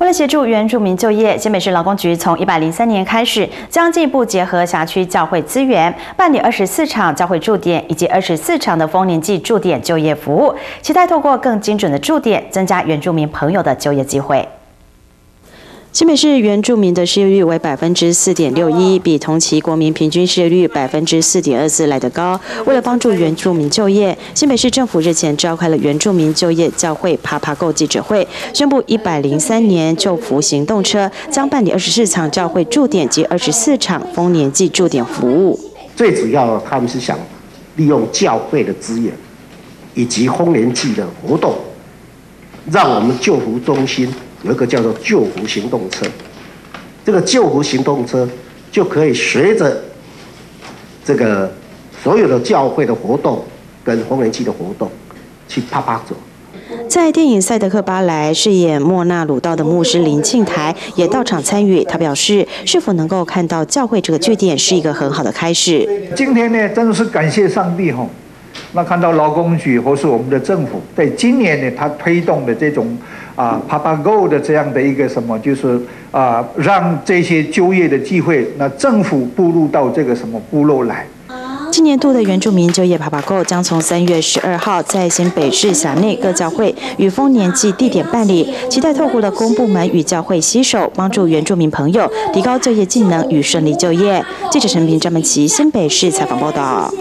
为了协助原住民就业，新北市劳工局从一百零三年开始，将进一步结合辖区教会资源，办理二十四场教会驻点以及二十四场的丰年祭驻点就业服务，期待透过更精准的驻点，增加原住民朋友的就业机会。新北市原住民的失业率为百分之四点六一，比同期国民平均失业率百分之四点二四来得高。为了帮助原住民就业，新北市政府日前召开了原住民就业教会爬爬购记者会，宣布一百零三年就服行动车将办理二十四场教会驻点及二十四场丰年祭驻点服务。最主要，他们是想利用教会的资源以及丰年祭的活动，让我们救服中心。有一个叫做救福行动车，这个救福行动车就可以随着这个所有的教会的活动跟红人祭的活动去啪啪走。在电影《赛德克巴莱》饰演莫纳鲁道的牧师林庆台也到场参与。他表示，是否能够看到教会这个据点是一个很好的开始。今天呢，真的是感谢上帝哈。那看到劳工局或是我们的政府在今年呢，他推动的这种。啊，Papa Go 的这样的一个什么，就是啊，让这些就业的机会，那政府步入到这个什么部落来。今年度的原住民就业 Papa Go 将从三月十二号在新北市辖内各教会与丰年祭地点办理，期待透过了公部门与教会携手，帮助原住民朋友提高就业技能与顺利就业。记者陈平、张文琪新北市采访报道。